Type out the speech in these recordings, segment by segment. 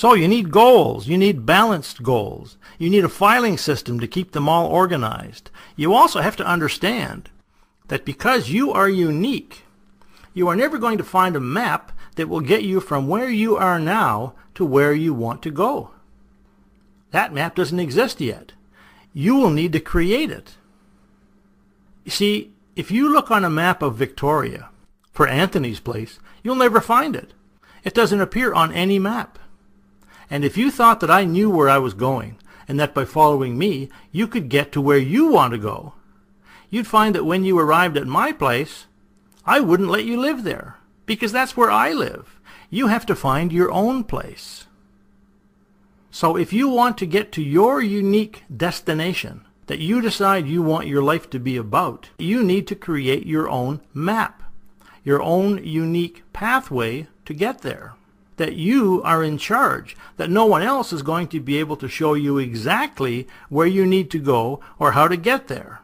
So you need goals. You need balanced goals. You need a filing system to keep them all organized. You also have to understand that because you are unique, you are never going to find a map that will get you from where you are now to where you want to go. That map doesn't exist yet. You will need to create it. You see, if you look on a map of Victoria for Anthony's place, you'll never find it. It doesn't appear on any map. And if you thought that I knew where I was going, and that by following me you could get to where you want to go, you'd find that when you arrived at my place, I wouldn't let you live there, because that's where I live. You have to find your own place. So if you want to get to your unique destination that you decide you want your life to be about, you need to create your own map, your own unique pathway to get there that you are in charge, that no one else is going to be able to show you exactly where you need to go or how to get there.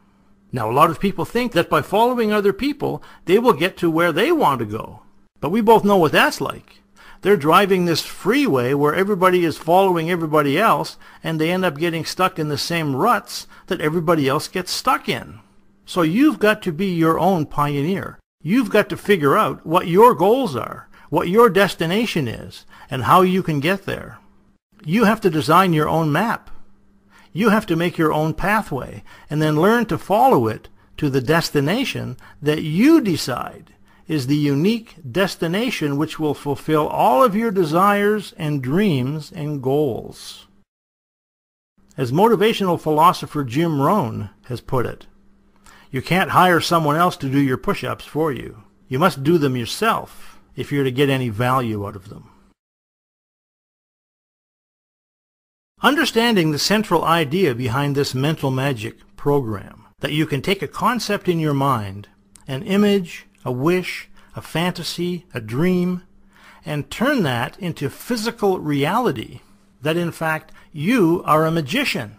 Now, a lot of people think that by following other people, they will get to where they want to go. But we both know what that's like. They're driving this freeway where everybody is following everybody else, and they end up getting stuck in the same ruts that everybody else gets stuck in. So you've got to be your own pioneer. You've got to figure out what your goals are what your destination is, and how you can get there. You have to design your own map. You have to make your own pathway, and then learn to follow it to the destination that you decide is the unique destination which will fulfill all of your desires and dreams and goals. As motivational philosopher Jim Rohn has put it, you can't hire someone else to do your push-ups for you. You must do them yourself if you're to get any value out of them. Understanding the central idea behind this mental magic program, that you can take a concept in your mind, an image, a wish, a fantasy, a dream, and turn that into physical reality, that in fact you are a magician,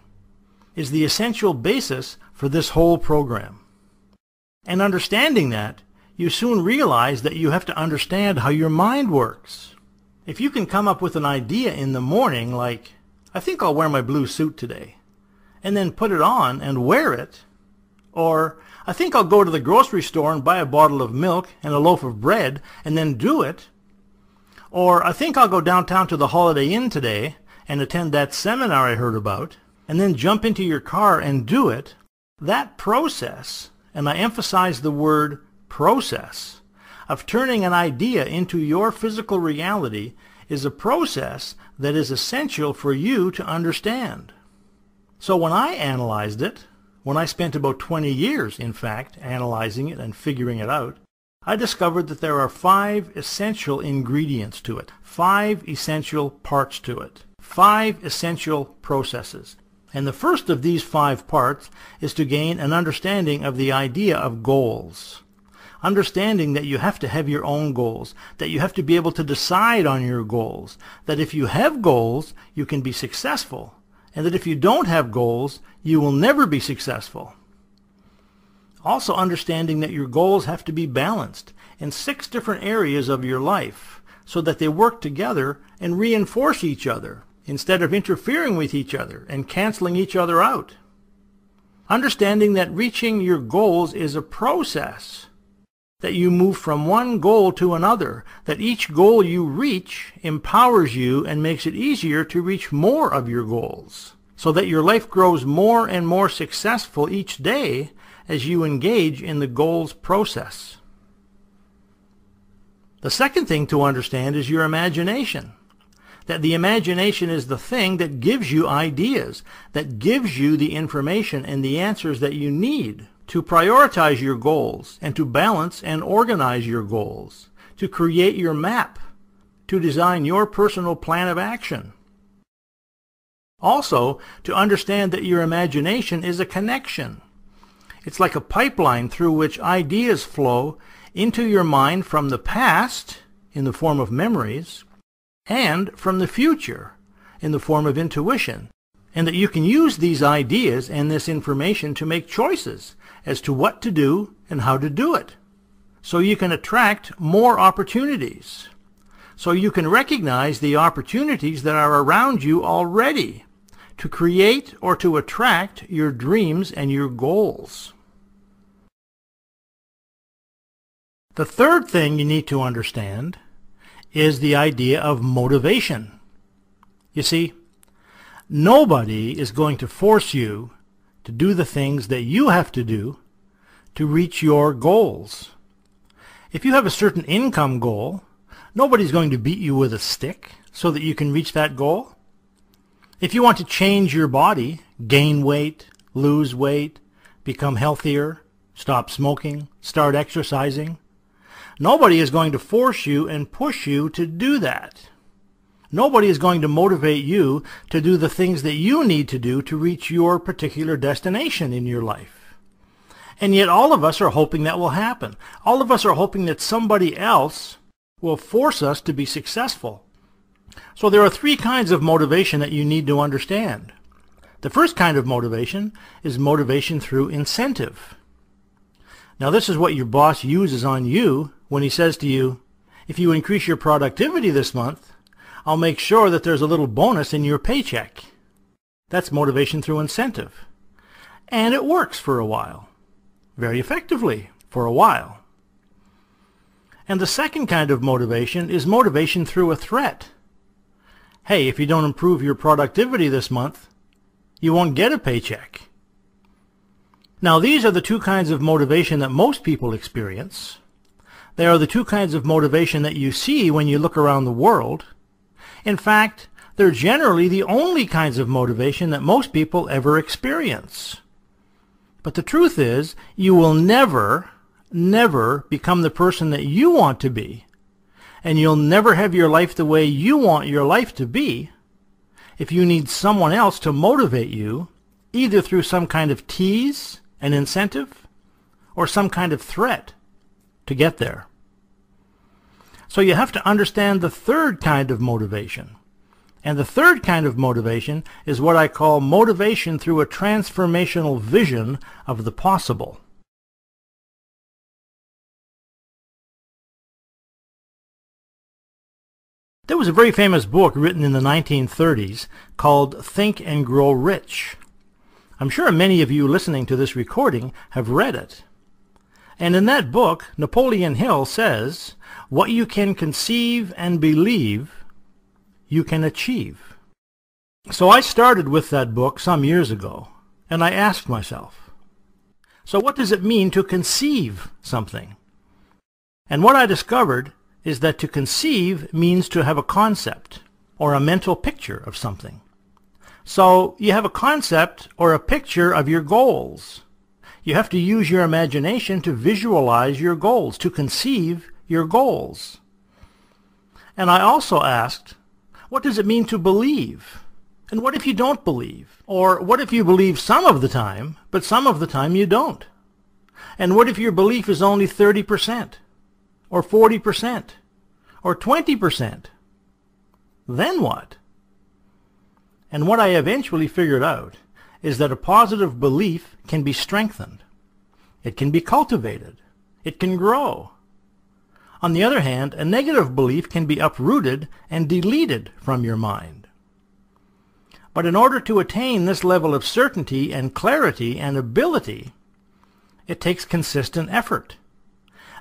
is the essential basis for this whole program. And understanding that, you soon realize that you have to understand how your mind works. If you can come up with an idea in the morning like, I think I'll wear my blue suit today, and then put it on and wear it, or I think I'll go to the grocery store and buy a bottle of milk and a loaf of bread and then do it, or I think I'll go downtown to the Holiday Inn today and attend that seminar I heard about, and then jump into your car and do it, that process, and I emphasize the word process of turning an idea into your physical reality is a process that is essential for you to understand. So when I analyzed it, when I spent about 20 years, in fact, analyzing it and figuring it out, I discovered that there are five essential ingredients to it, five essential parts to it, five essential processes. And the first of these five parts is to gain an understanding of the idea of goals understanding that you have to have your own goals, that you have to be able to decide on your goals, that if you have goals, you can be successful, and that if you don't have goals, you will never be successful. Also understanding that your goals have to be balanced in six different areas of your life so that they work together and reinforce each other instead of interfering with each other and canceling each other out. Understanding that reaching your goals is a process that you move from one goal to another, that each goal you reach empowers you and makes it easier to reach more of your goals, so that your life grows more and more successful each day as you engage in the goals process. The second thing to understand is your imagination. That the imagination is the thing that gives you ideas, that gives you the information and the answers that you need to prioritize your goals and to balance and organize your goals, to create your map, to design your personal plan of action. Also, to understand that your imagination is a connection. It's like a pipeline through which ideas flow into your mind from the past, in the form of memories, and from the future, in the form of intuition, and that you can use these ideas and this information to make choices as to what to do and how to do it. So you can attract more opportunities. so you can recognize the opportunities that are around you already to create or to attract your dreams and your goals. The third thing you need to understand is the idea of motivation. You see, nobody is going to force you to do the things that you have to do to reach your goals. If you have a certain income goal, nobody's going to beat you with a stick so that you can reach that goal. If you want to change your body, gain weight, lose weight, become healthier, stop smoking, start exercising, Nobody is going to force you and push you to do that. Nobody is going to motivate you to do the things that you need to do to reach your particular destination in your life. And yet all of us are hoping that will happen. All of us are hoping that somebody else will force us to be successful. So there are three kinds of motivation that you need to understand. The first kind of motivation is motivation through incentive. Now this is what your boss uses on you when he says to you, if you increase your productivity this month, I'll make sure that there's a little bonus in your paycheck. That's motivation through incentive. And it works for a while. Very effectively for a while. And the second kind of motivation is motivation through a threat. Hey, if you don't improve your productivity this month, you won't get a paycheck. Now these are the two kinds of motivation that most people experience. They are the two kinds of motivation that you see when you look around the world. In fact, they're generally the only kinds of motivation that most people ever experience. But the truth is, you will never, never become the person that you want to be. And you'll never have your life the way you want your life to be if you need someone else to motivate you, either through some kind of tease, an incentive, or some kind of threat to get there. So you have to understand the third kind of motivation. And the third kind of motivation is what I call motivation through a transformational vision of the possible. There was a very famous book written in the 1930s called Think and Grow Rich. I'm sure many of you listening to this recording have read it. And in that book, Napoleon Hill says, what you can conceive and believe, you can achieve. So I started with that book some years ago, and I asked myself, so what does it mean to conceive something? And what I discovered is that to conceive means to have a concept or a mental picture of something. So you have a concept or a picture of your goals. You have to use your imagination to visualize your goals, to conceive your goals. And I also asked, what does it mean to believe? And what if you don't believe? Or what if you believe some of the time, but some of the time you don't? And what if your belief is only 30%? Or 40%? Or 20%? Then what? And what I eventually figured out is that a positive belief can be strengthened. It can be cultivated. It can grow. On the other hand, a negative belief can be uprooted and deleted from your mind. But in order to attain this level of certainty and clarity and ability, it takes consistent effort.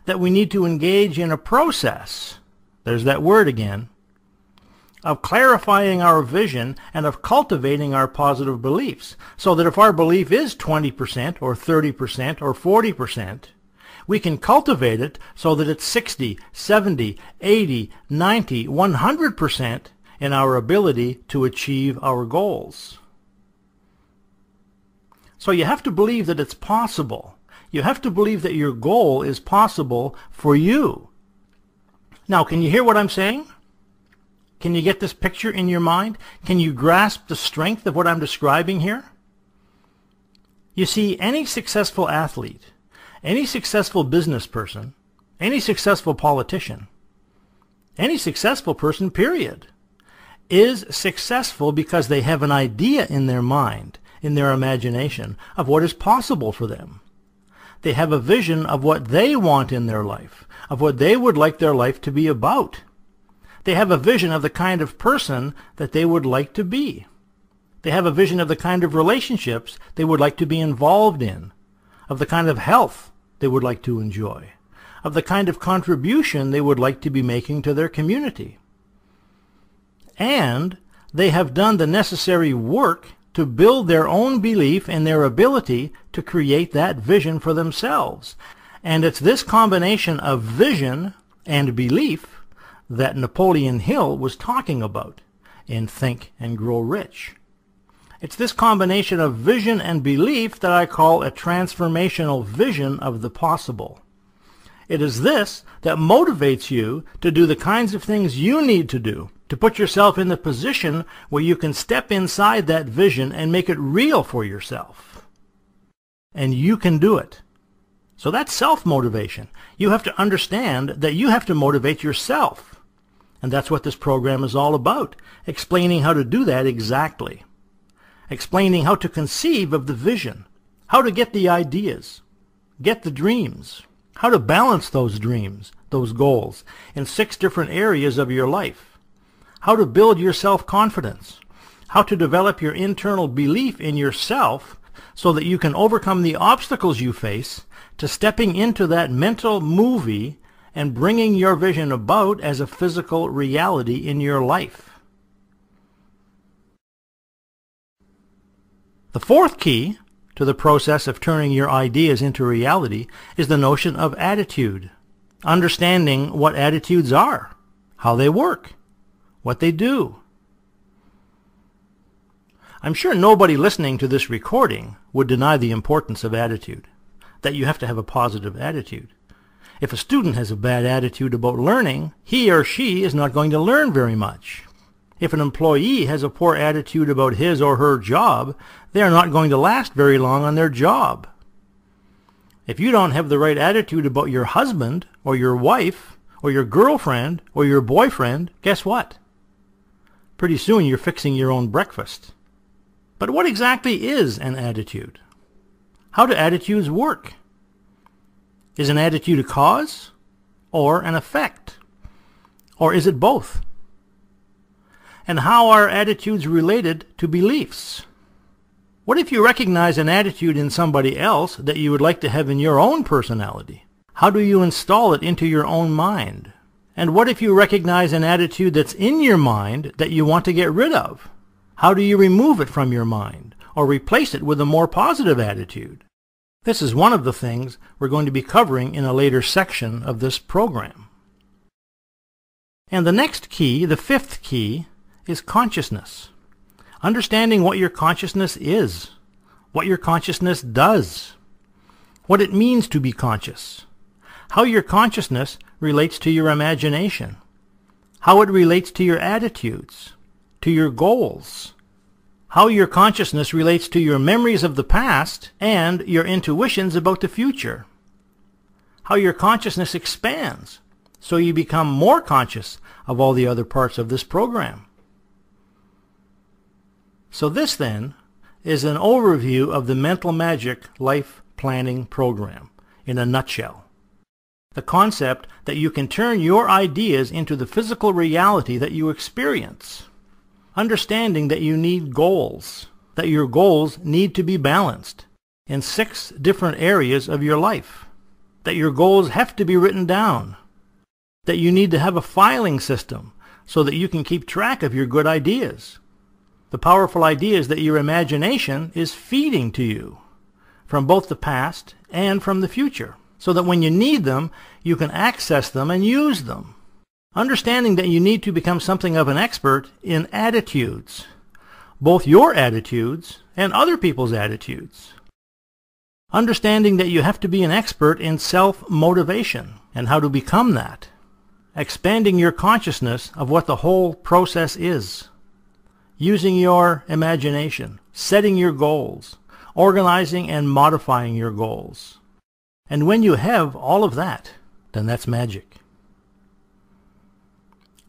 That we need to engage in a process, there's that word again, of clarifying our vision and of cultivating our positive beliefs. So that if our belief is 20% or 30% or 40%, we can cultivate it so that it's 60, 70, 80, 90, 100% in our ability to achieve our goals. So you have to believe that it's possible. You have to believe that your goal is possible for you. Now, can you hear what I'm saying? Can you get this picture in your mind? Can you grasp the strength of what I'm describing here? You see, any successful athlete, any successful business person, any successful politician, any successful person, period, is successful because they have an idea in their mind, in their imagination, of what is possible for them. They have a vision of what they want in their life, of what they would like their life to be about. They have a vision of the kind of person that they would like to be. They have a vision of the kind of relationships they would like to be involved in, of the kind of health they would like to enjoy, of the kind of contribution they would like to be making to their community. And they have done the necessary work to build their own belief in their ability to create that vision for themselves. And it's this combination of vision and belief that Napoleon Hill was talking about in Think and Grow Rich. It's this combination of vision and belief that I call a transformational vision of the possible. It is this that motivates you to do the kinds of things you need to do to put yourself in the position where you can step inside that vision and make it real for yourself. And you can do it. So that's self-motivation. You have to understand that you have to motivate yourself. And that's what this program is all about, explaining how to do that exactly explaining how to conceive of the vision, how to get the ideas, get the dreams, how to balance those dreams, those goals, in six different areas of your life, how to build your self-confidence, how to develop your internal belief in yourself so that you can overcome the obstacles you face to stepping into that mental movie and bringing your vision about as a physical reality in your life. The fourth key to the process of turning your ideas into reality is the notion of attitude. Understanding what attitudes are, how they work, what they do. I'm sure nobody listening to this recording would deny the importance of attitude, that you have to have a positive attitude. If a student has a bad attitude about learning, he or she is not going to learn very much. If an employee has a poor attitude about his or her job, they are not going to last very long on their job. If you don't have the right attitude about your husband or your wife or your girlfriend or your boyfriend, guess what? Pretty soon you're fixing your own breakfast. But what exactly is an attitude? How do attitudes work? Is an attitude a cause or an effect? Or is it both? And how are attitudes related to beliefs? What if you recognize an attitude in somebody else that you would like to have in your own personality? How do you install it into your own mind? And what if you recognize an attitude that's in your mind that you want to get rid of? How do you remove it from your mind or replace it with a more positive attitude? This is one of the things we're going to be covering in a later section of this program. And the next key, the fifth key, is consciousness. Understanding what your consciousness is, what your consciousness does, what it means to be conscious, how your consciousness relates to your imagination, how it relates to your attitudes, to your goals, how your consciousness relates to your memories of the past and your intuitions about the future, how your consciousness expands so you become more conscious of all the other parts of this program. So this then is an overview of the Mental Magic Life Planning Program in a nutshell. The concept that you can turn your ideas into the physical reality that you experience. Understanding that you need goals, that your goals need to be balanced in six different areas of your life, that your goals have to be written down, that you need to have a filing system so that you can keep track of your good ideas, the powerful ideas that your imagination is feeding to you from both the past and from the future, so that when you need them, you can access them and use them. Understanding that you need to become something of an expert in attitudes, both your attitudes and other people's attitudes. Understanding that you have to be an expert in self-motivation and how to become that. Expanding your consciousness of what the whole process is using your imagination, setting your goals, organizing and modifying your goals. And when you have all of that, then that's magic.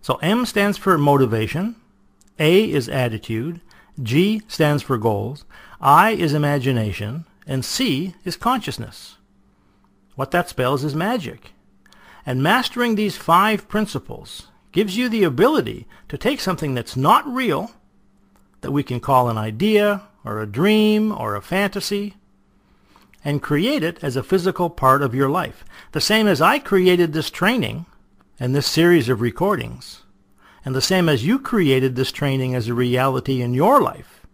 So M stands for motivation, A is attitude, G stands for goals, I is imagination, and C is consciousness. What that spells is magic. And mastering these five principles gives you the ability to take something that's not real, that we can call an idea or a dream or a fantasy, and create it as a physical part of your life. The same as I created this training and this series of recordings, and the same as you created this training as a reality in your life,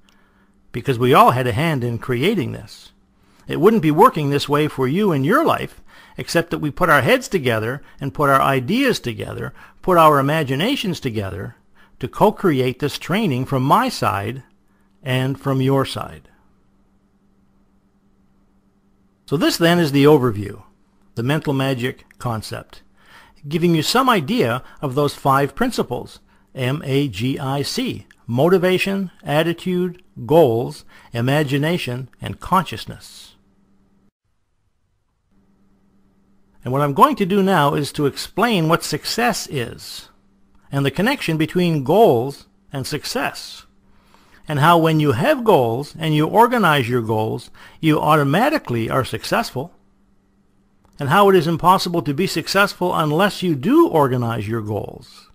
because we all had a hand in creating this. It wouldn't be working this way for you in your life, except that we put our heads together and put our ideas together, put our imaginations together to co-create this training from my side and from your side. So this then is the overview, the mental magic concept, giving you some idea of those five principles, M-A-G-I-C, motivation, attitude, goals, imagination, and consciousness. And what I'm going to do now is to explain what success is and the connection between goals and success. And how when you have goals and you organize your goals, you automatically are successful. And how it is impossible to be successful unless you do organize your goals.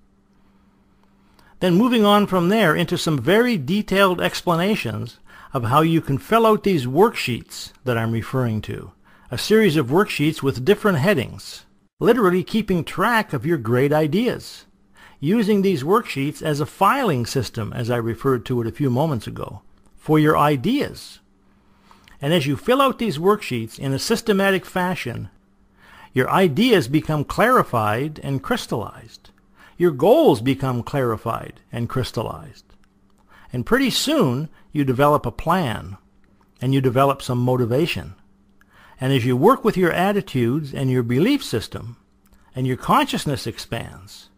Then moving on from there into some very detailed explanations of how you can fill out these worksheets that I'm referring to a series of worksheets with different headings, literally keeping track of your great ideas, using these worksheets as a filing system, as I referred to it a few moments ago, for your ideas. And as you fill out these worksheets in a systematic fashion, your ideas become clarified and crystallized. Your goals become clarified and crystallized. And pretty soon, you develop a plan, and you develop some motivation. And as you work with your attitudes and your belief system, and your consciousness expands,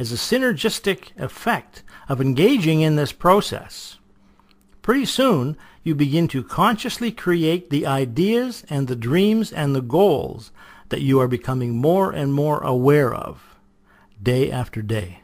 as a synergistic effect of engaging in this process, pretty soon you begin to consciously create the ideas and the dreams and the goals that you are becoming more and more aware of day after day.